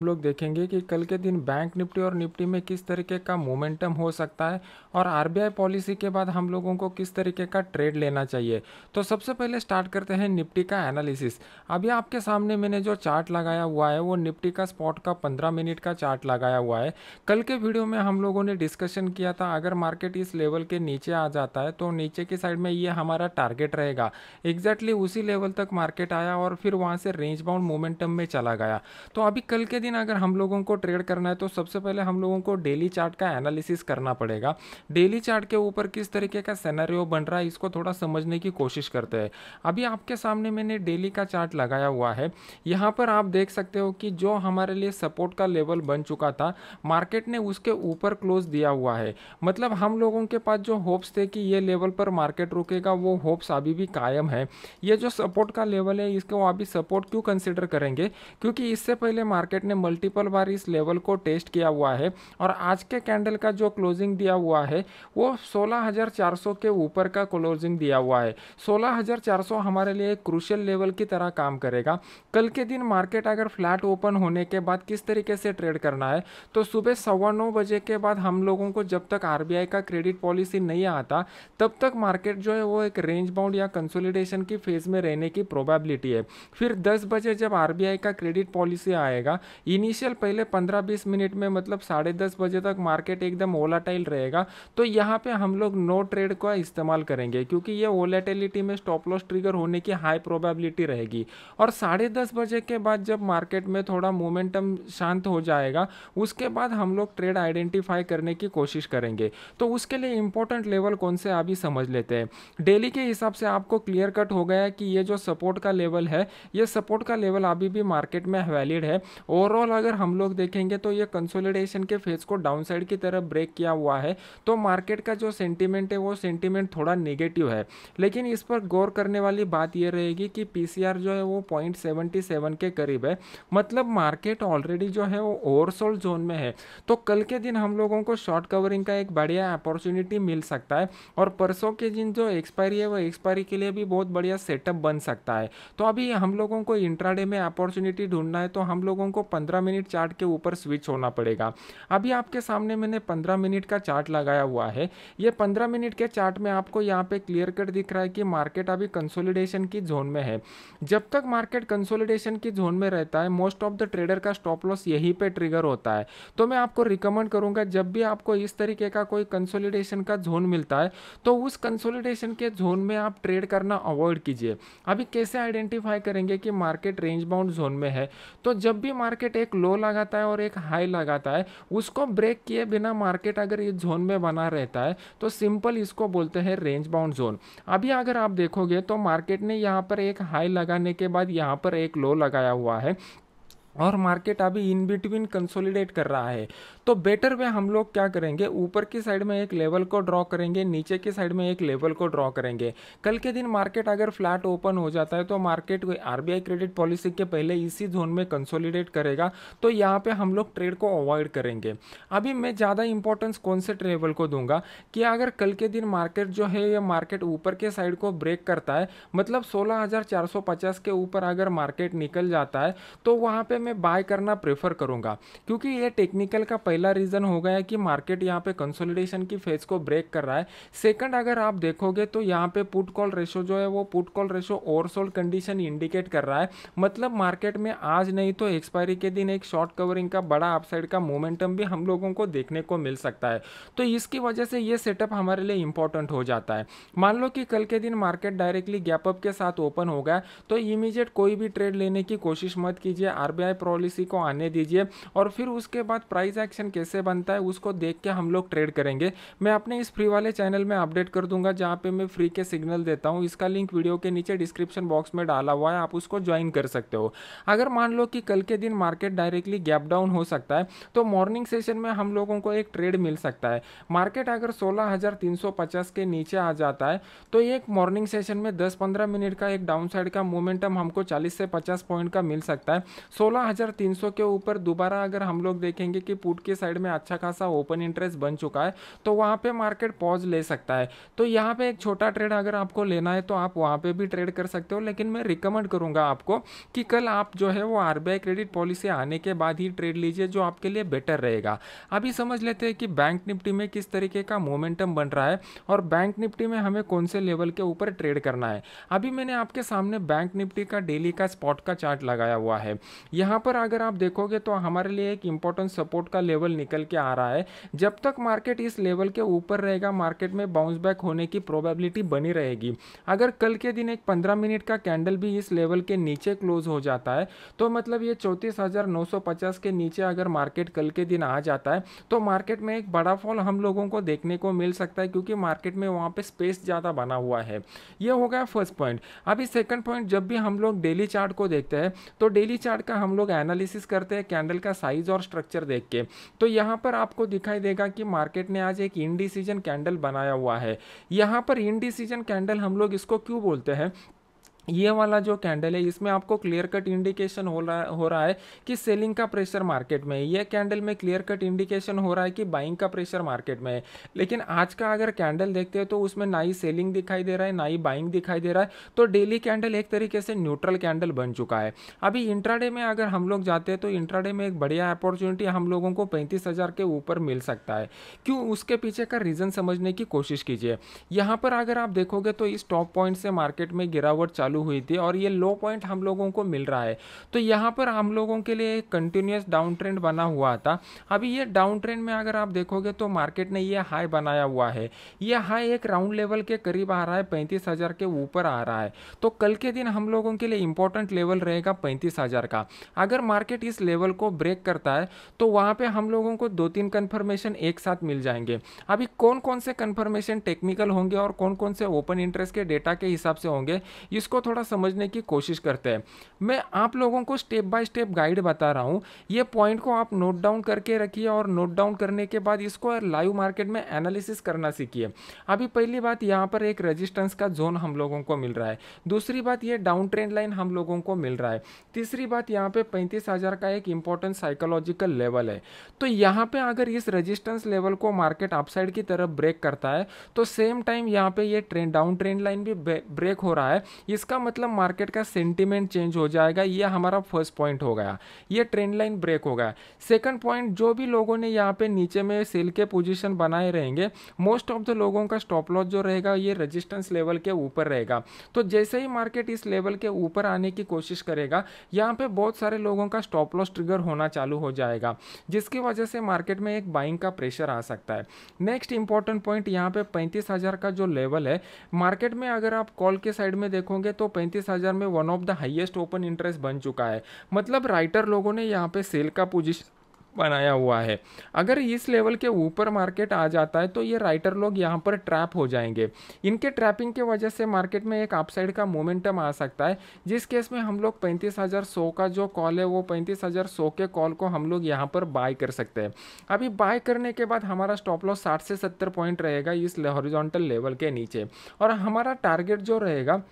हम लोग देखेंगे कि कल के दिन बैंक निफ्टी और निफ्टी में किस तरीके का मोमेंटम हो सकता है और आरबीआई पॉलिसी के बाद हम लोगों को किस तरीके का ट्रेड लेना चाहिए। तो सबसे पहले स्टार्ट करते हैं निफ्टी का एनालिसिस। अभी आपके सामने मैंने जो चार्ट लगाया हुआ है, वो निफ्टी का स्पॉट का पंद्रह मिनट का चार्ट लगाया हुआ है। कल के वीडियो में हम लोगों ने डिस्कशन किया था, अगर मार्केट इस लेवल के नीचे आ जाता है तो नीचे की साइड में ये हमारा टारगेट रहेगा। एग्जैक्टली उसी लेवल तक मार्केट आया और फिर वहाँ से रेंज बाउंड मोमेंटम में चला गया। तो अभी कल के दिन दिन अगर हम लोगों को ट्रेड करना है तो सबसे पहले हम लोगों को डेली चार्ट का एनालिसिस करना पड़ेगा। डेली चार्ट के ऊपर किस तरीके का सेनारियो बन रहा है, इसको थोड़ा समझने की कोशिश करते हैं। अभी आपके सामने मैंने डेली का चार्ट लगाया हुआ है। यहाँ पर आप देख सकते हो कि जो हमारे लिए सपोर्ट का लेवल बन चुका था मार्केट ने उसके ऊपर क्लोज दिया हुआ है। मतलब हम लोगों के पास जो होप्स थे कि ये लेवल पर मार्केट रुकेगा, वो होप्स अभी भी कायम है। ये जो सपोर्ट का लेवल है, इसको अभी सपोर्ट क्यों कंसिडर करेंगे? क्योंकि इससे पहले मार्केट ने मल्टीपल बार इस लेवल को टेस्ट किया हुआ है और आज के कैंडल का जो क्लोजिंग दिया हुआ है वो 16,400 के ऊपर का क्लोजिंग दिया हुआ है। 16,400 हमारे लिए एक क्रूशियल लेवल की तरह काम करेगा। कल के दिन मार्केट अगर फ्लैट ओपन होने के बाद किस तरीके से ट्रेड करना है तो सुबह सवा नौ बजे के बाद हम लोगों को जब तक आरबीआई का क्रेडिट पॉलिसी नहीं आता तब तक मार्केट जो है वो एक रेंज बाउंड या कंसोलिडेशन की फ़ेज़ में रहने की प्रोबेबिलिटी है। फिर दस बजे जब आरबीआई का क्रेडिट पॉलिसी आएगा इनिशियल पहले 15-20 मिनट में मतलब साढ़े दस बजे तक मार्केट एकदम ओलाटाइल रहेगा। तो यहाँ पे हम लोग नो ट्रेड का इस्तेमाल करेंगे, क्योंकि ये ओलाटिलिटी में स्टॉप लॉस ट्रिगर होने की हाई प्रोबेबिलिटी रहेगी। और साढ़े दस बजे के बाद जब मार्केट में थोड़ा मोमेंटम शांत हो जाएगा, उसके बाद हम लोग ट्रेड आइडेंटिफाई करने की कोशिश करेंगे। तो उसके लिए इंपॉर्टेंट लेवल कौन से अभी समझ लेते हैं। डेली के हिसाब से आपको क्लियर कट हो गया कि ये जो सपोर्ट का लेवल है, ये सपोर्ट का लेवल अभी भी मार्केट में वैलिड है। ओवरऑल ओवरऑल अगर हम लोग देखेंगे तो ये कंसोलिडेशन के फ़ेज़ को डाउन साइड की तरफ़ ब्रेक किया हुआ है तो मार्केट का जो सेंटीमेंट है, वो सेंटीमेंट थोड़ा नेगेटिव है। लेकिन इस पर गौर करने वाली बात ये रहेगी कि पीसीआर जो है, वो पॉइंट के करीब है। मतलब मार्केट ऑलरेडी जो है, वो ओवरसोल्ड जोन में है। तो कल के दिन हम लोगों को शॉर्ट कवरिंग का एक बढ़िया अपॉर्चुनिटी मिल सकता है और परसों के दिन जो एक्सपायरी है, वो एक्सपायरी के लिए भी बहुत बढ़िया सेटअप बन सकता है। तो अभी हम लोगों को इंट्राडे में अपॉर्चुनिटी ढूंढना है तो हम लोगों को पंद्रह मिनट चार्ट के ऊपर स्विच होना पड़ेगा। अभी आपके सामने मैंने पंद्रह मिनट का चार्ट लगाया हुआ है। ये पंद्रह मिनट के चार्ट में आपको यहाँ पे क्लियर कट दिख रहा है कि मार्केट अभी कंसोलिडेशन की जोन में है। जब तक मार्केट कंसोलिडेशन की जोन में रहता है मोस्ट ऑफ़ द ट्रेडर का स्टॉप लॉस यहीं पे ट्रिगर होता है। तो मैं आपको रिकमेंड करूँगा, जब भी आपको इस तरीके का कोई कंसोलिडेशन का जोन मिलता है तो उस कंसोलिडेशन के जोन में आप ट्रेड करना अवॉइड कीजिए। अभी कैसे आइडेंटिफाई करेंगे कि मार्केट रेंज बाउंड जोन में है? तो जब भी मार्केट एक लो लगाता है और एक हाई लगाता है। उसको ब्रेक किए बिना मार्केट अगर इस जोन में बना रहता है तो सिंपल इसको बोलते हैं रेंज बाउंड जोन अभी अगर आप देखोगे तो मार्केट ने यहाँ पर एक हाई लगाने के बाद यहाँ पर एक लो लगाया हुआ है। और मार्केट अभी इन बिटवीन कंसोलिडेट कर रहा है। तो बेटर वे हम लोग क्या करेंगे? ऊपर की साइड में एक लेवल को ड्रॉ करेंगे, नीचे की साइड में एक लेवल को ड्रॉ करेंगे। कल के दिन मार्केट अगर फ्लैट ओपन हो जाता है तो मार्केट आरबीआई क्रेडिट पॉलिसी के पहले इसी जोन में कंसोलिडेट करेगा तो यहाँ पे हम लोग ट्रेड को अवॉइड करेंगे। अभी मैं ज़्यादा इंपॉर्टेंस कौन से ट्रेवल को दूँगा? कि अगर कल के दिन मार्केट जो है, ये मार्केट ऊपर के साइड को ब्रेक करता है मतलब सोलह के ऊपर अगर मार्केट निकल जाता है तो वहाँ पे मैं बाय करना प्रेफर करूँगा। क्योंकि ये टेक्निकल का पहला रीज़न हो गया कि मार्केट यहाँ पे कंसोलिडेशन की फ़ेज़ को ब्रेक कर रहा है। सेकंड अगर आप देखोगे तो यहाँ पे पुट कॉल रेशो जो है वो put call ratio oversold condition indicate कर रहा है। मतलब मार्केट में आज नहीं तो एक्सपायरी के दिन एक शॉर्ट कवरिंग का बड़ा अपसाइड का मोमेंटम भी हम लोगों को देखने को मिल सकता है। तो इसकी वजह से ये सेटअप हमारे लिए इंपॉर्टेंट हो जाता है। मान लो कि कल के दिन मार्केट डायरेक्टली गैपअप के साथ ओपन हो गया तो इमीजिएट कोई भी ट्रेड लेने की कोशिश मत कीजिए। आरबीआई पॉलिसी को आने दीजिए और फिर उसके बाद प्राइस एक्शन कैसे बनता है उसको देख के हम लोग ट्रेड करेंगे। मैं अपने इस फ्री वाले चैनल में अपडेट कर दूँगा, जहाँ पे मैं फ्री के सिग्नल देता हूँ। इसका लिंक वीडियो के नीचे डिस्क्रिप्शन बॉक्स में डाला हुआ है, आप उसको ज्वाइन कर सकते हो। अगर मान लो कि कल के दिन मार्केट डायरेक्टली गैप डाउन हो सकता है तो मॉर्निंग सेशन में हम लोगों को एक ट्रेड मिल सकता है। मार्केट अगर सोलह के नीचे आ जाता है तो एक मॉर्निंग सेशन में 10-15 मिनट का एक डाउन साइड का मोमेंटम हमको 40 से 50 पॉइंट का मिल सकता है। 16,300 के ऊपर दोबारा अगर हम लोग देखेंगे कि पुट की साइड में अच्छा खासा ओपन इंटरेस्ट बन चुका है तो वहाँ पे मार्केट पॉज ले सकता है। तो यहाँ पे एक छोटा ट्रेड अगर आपको लेना है तो आप वहाँ पे भी ट्रेड कर सकते हो लेकिन मैं रिकमेंड करूँगा आपको कि कल आप जो है वो आरबीआई क्रेडिट पॉलिसी आने के बाद ही ट्रेड लीजिए जो आपके लिए बेटर रहेगा। अभी समझ लेते हैं कि बैंक निफ्टी में किस तरीके का मोमेंटम बन रहा है और बैंक निफ्टी में हमें कौन से लेवल के ऊपर ट्रेड करना है। अभी मैंने आपके सामने बैंक निफ्टी का डेली का स्पॉट का चार्ट लगाया हुआ है। पर अगर आप देखोगे तो हमारे लिए एक इंपॉर्टेंट सपोर्ट का लेवल निकल के आ रहा है। जब तक मार्केट इस लेवल के ऊपर रहेगा मार्केट में बाउंस बैक होने की प्रोबेबिलिटी बनी रहेगी। अगर कल के दिन एक पंद्रह मिनट का कैंडल भी इस लेवल के नीचे क्लोज हो जाता है तो मतलब ये चौंतीस के नीचे अगर मार्केट कल के दिन आ जाता है तो मार्केट में एक बड़ा फॉल हम लोगों को देखने को मिल सकता है, क्योंकि मार्केट में वहाँ पे स्पेस ज़्यादा बना हुआ है। ये हो गया फ़र्स्ट पॉइंट अभी सेकंड पॉइंट जब भी हम लोग डेली चार्ट को देखते हैं तो डेली चार्ट का हम लोग एनालिसिस करते हैं कैंडल का साइज़ और स्ट्रक्चर देख के। तो यहाँ पर आपको दिखाई देगा कि मार्केट ने आज एक इनडिसीजन कैंडल बनाया हुआ है। यहाँ पर इनडिसीजन कैंडल हम लोग इसको क्यों बोलते हैं? ये वाला जो कैंडल है, इसमें आपको क्लियर कट इंडिकेशन हो रहा हो रहा है कि सेलिंग का प्रेशर मार्केट में है। ये कैंडल में क्लियर कट इंडिकेशन हो रहा है कि बाइंग का प्रेशर मार्केट में है। लेकिन आज का अगर कैंडल देखते हैं तो उसमें ना ही सेलिंग दिखाई दे रहा है, ना ही बाइंग दिखाई दे रहा है। तो डेली कैंडल एक तरीके से न्यूट्रल कैंडल बन चुका है। अभी इंट्राडे में अगर हम लोग जाते हैं तो इंट्राडे में एक बढ़िया अपॉर्चुनिटी हम लोगों को पैंतीस के ऊपर मिल सकता है। क्यों? उसके पीछे का रीज़न समझने की कोशिश कीजिए। यहाँ पर अगर आप देखोगे तो इस टॉप पॉइंट से मार्केट में गिरावट चालू चालू हुई थी और ये लो पॉइंट हम लोगों को मिल रहा है। तो यहाँ पर हम लोगों के लिए कंटिन्यूस डाउन ट्रेंड बना हुआ था। अभी ये डाउन ट्रेंड में अगर आप देखोगे तो मार्केट ने ये हाई बनाया हुआ है। ये हाई एक राउंड लेवल के करीब आ रहा है, पैंतीस के ऊपर आ रहा है। तो कल के दिन हम लोगों के लिए इंपॉर्टेंट लेवल रहेगा पैंतीस का। अगर मार्केट इस लेवल को ब्रेक करता है तो वहाँ पे हम लोगों को दो तीन कन्फर्मेशन एक साथ मिल जाएँगे। अभी कौन कौन से कन्फर्मेशन टेक्निकल होंगे और कौन कौन से ओपन इंटरेस्ट के डेटा के हिसाब से होंगे, इसको थोड़ा समझने की कोशिश करते हैं। मैं आप लोगों को स्टेप बाय स्टेप गाइड बता रहा हूँ। ये पॉइंट को आप नोट डाउन करके रखिए और नोट डाउन करने के बाद इसको लाइव मार्केट में एनालिसिस करना सीखिए। अभी पहली बात यहाँ पर एक रेजिस्टेंस का जोन हम लोगों को मिल रहा है। दूसरी बात ये डाउन ट्रेंड लाइन हम लोगों को मिल रहा है। तीसरी बात यहाँ पे पैंतीस का एक इंपॉर्टेंट साइकोलॉजिकल लेवल है। तो यहाँ पे अगर इस रेजिस्टेंस लेवल को मार्केट अपसाइड की तरफ़ ब्रेक करता है तो सेम टाइम यहाँ पे ये ट्रेंड डाउन ट्रेंड लाइन भी ब्रेक हो रहा है। इसका मतलब मार्केट का सेंटिमेंट चेंज हो जाएगा, ये हमारा फ़र्स्ट पॉइंट हो गया। ये ट्रेंड लाइन ब्रेक हो गया। सेकंड पॉइंट, जो भी लोगों ने यहाँ पे नीचे में सेल के पोजीशन बनाए रहेंगे, मोस्ट ऑफ़ द लोगों का स्टॉप लॉस जो रहेगा, ये रेजिस्टेंस लेवल के ऊपर रहेगा। तो जैसे ही मार्केट इस लेवल के ऊपर आने की कोशिश करेगा, यहाँ पे बहुत सारे लोगों का स्टॉप लॉस ट्रिगर होना चालू हो जाएगा, जिसकी वजह से मार्केट में एक बाइंग का प्रेशर आ सकता है। नेक्स्ट इंपॉर्टेंट पॉइंट, यहाँ पे पैंतीस हज़ार का जो लेवल है, मार्केट में अगर आप कॉल के साइड में देखोगे तो पैंतीस हज़ार में one of the highest open interest बन चुका है। मतलब राइटर लोगों ने यहाँ पे सेल का पोजिशन बनाया हुआ है। अगर इस लेवल के ऊपर मार्केट आ जाता है तो ये राइटर लोग यहाँ पर ट्रैप हो जाएँगे। इनके ट्रैपिंग के वजह से मार्केट में एक अपसाइड का मोमेंटम आ सकता है। जिस केस में हम लोग पैंतीस हज़ार सौ का जो कॉल है, वो पैंतीस हज़ार सौ के कॉल को हम लोग यहाँ पर बाय कर सकते हैं। अभी बाय करने के बाद हमारा स्टॉप लॉस साठ से सत्तर पॉइंट रहेगा इस हॉरिजॉन्टल लेवल के नीचे। और हमारा टारगेट जो रहेगा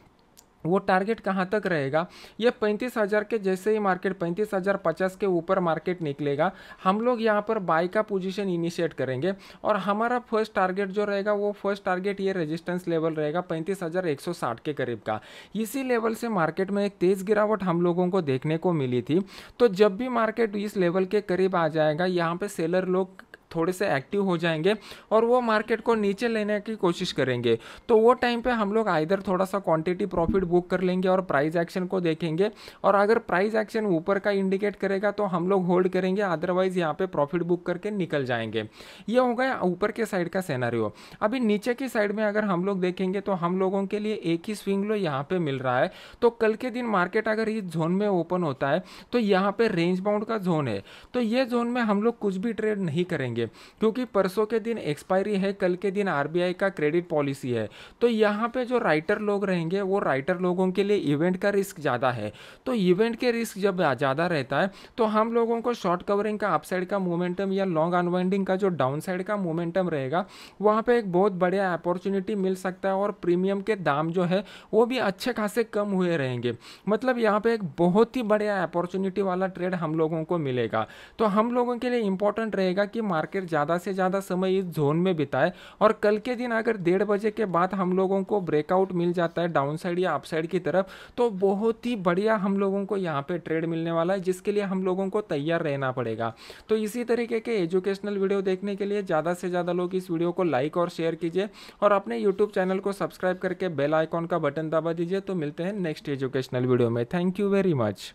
वो टारगेट कहाँ तक रहेगा? ये पैंतीस हज़ार के जैसे ही मार्केट पैंतीस हज़ार पचास के ऊपर मार्केट निकलेगा, हम लोग यहाँ पर बाई का पोजीशन इनिशिएट करेंगे और हमारा फ़र्स्ट टारगेट जो रहेगा, वो फ़र्स्ट टारगेट ये रेजिस्टेंस लेवल रहेगा पैंतीस हज़ार एक सौ साठ के करीब का। इसी लेवल से मार्केट में एक तेज़ गिरावट हम लोगों को देखने को मिली थी। तो जब भी मार्केट इस लेवल के करीब आ जाएगा, यहाँ पर सेलर लोग थोड़े से एक्टिव हो जाएँगे और वो मार्केट को नीचे लेने की कोशिश करेंगे। तो वो टाइम पे हम लोग आइधर थोड़ा सा क्वांटिटी प्रॉफिट बुक कर लेंगे और प्राइस एक्शन को देखेंगे और अगर प्राइस एक्शन ऊपर का इंडिकेट करेगा तो हम लोग होल्ड करेंगे अदरवाइज़ यहाँ पे प्रॉफिट बुक करके निकल जाएँगे। ये हो गया ऊपर के साइड का सेनारियो अभी नीचे की साइड में अगर हम लोग देखेंगे तो हम लोगों के लिए एक ही स्विंग लो यहाँ पे मिल रहा है। तो कल के दिन मार्केट अगर इस जोन में ओपन होता है तो यहाँ पे रेंज बाउंड का जोन है। तो ये जोन में हम लोग कुछ भी ट्रेड नहीं करेंगे। रहेंगे क्योंकि परसों के दिन एक्सपायरी है, कल के दिन आरबीआई का क्रेडिट पॉलिसी है। तो यहाँ पे जो राइटर लोग रहेंगे, वो राइटर लोगों के लिए इवेंट का रिस्क ज़्यादा है। तो इवेंट के रिस्क जब ज़्यादा रहता है तो हम लोगों को शॉर्ट कवरिंग का अपसाइड का मोमेंटम या लॉन्ग अनवाइंडिंग का जो डाउन साइड का मोमेंटम रहेगा, वहाँ पे एक बहुत बढ़िया अपॉर्चुनिटी मिल सकता है और प्रीमियम के दाम जो है, वो भी अच्छे खासे कम हुए रहेंगे। मतलब यहाँ पे एक बहुत ही बढ़िया अपॉर्चुनिटी वाला ट्रेड हम लोगों को मिलेगा। तो हम लोगों के लिए इंपॉर्टेंट रहेगा कि मार्केट ज़्यादा से ज़्यादा समय इस जोन में बिताए और कल के दिन अगर डेढ़ बजे के बाद हम लोगों को ब्रेकआउट मिल जाता है डाउन साइड या अपसाइड की तरफ़ तो बहुत ही बढ़िया हम लोगों को यहाँ पर ट्रेड मिलने वाला है, जिसके लिए हम लोगों को तैयार रहना पड़ेगा। तो इसी तरीके के एजुकेशनल वीडियो देखने के लिए ज़्यादा से ज़्यादा लोग इस वीडियो को लाइक और शेयर कीजिए और अपने यूट्यूब चैनल को सब्सक्राइब करके बेल आइकॉन का बटन दबा दीजिए। तो मिलते हैं नेक्स्ट एजुकेशनल वीडियो में। Thank you very much